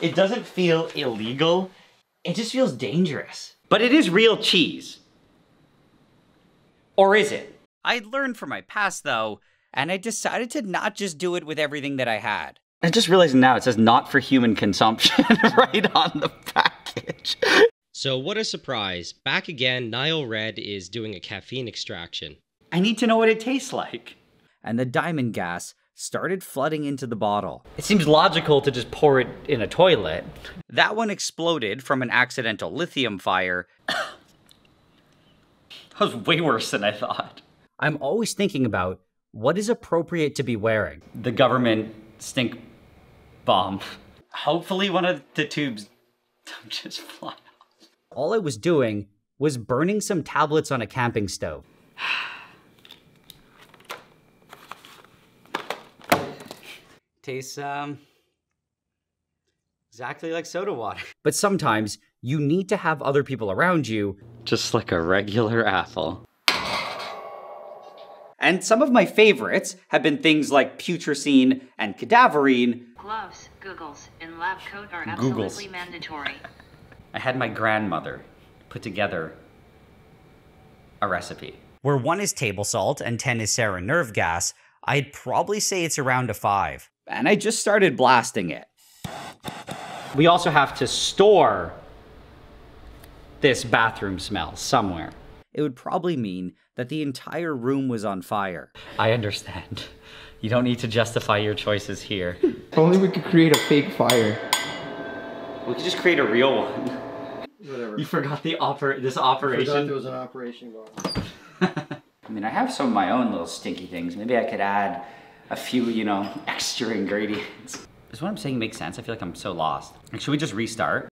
It doesn't feel illegal. It just feels dangerous. But it is real cheese. Or is it? I'd learned from my past though, and I decided to not just do it with everything that I had. I just realized now it says not for human consumption right on the package. So what a surprise. Back again, NileRed is doing a caffeine extraction. I need to know what it tastes like. And the diamond gas started flooding into the bottle. It seems logical to just pour it in a toilet. That one exploded from an accidental lithium fire. that was way worse than I thought. I'm always thinking about what is appropriate to be wearing. The government stink bomb. Hopefully one of the tubes don't just fly off. All I was doing was burning some tablets on a camping stove. Tastes, um, exactly like soda water. But sometimes you need to have other people around you. Just like a regular apple. And some of my favorites have been things like putrescine and cadaverine. Gloves, googles, and lab coat are absolutely Googles. mandatory. I had my grandmother put together a recipe. Where one is table salt and 10 is sarin nerve gas, I'd probably say it's around a 5. And I just started blasting it. We also have to store this bathroom smell somewhere. It would probably mean that the entire room was on fire. I understand. You don't need to justify your choices here. If only we could create a fake fire. We could just create a real one. Whatever. You forgot the oper this I operation. forgot there was an operation going on. I mean, I have some of my own little stinky things. Maybe I could add a few, you know, extra ingredients. Does what I'm saying make sense? I feel like I'm so lost. Like, should we just restart?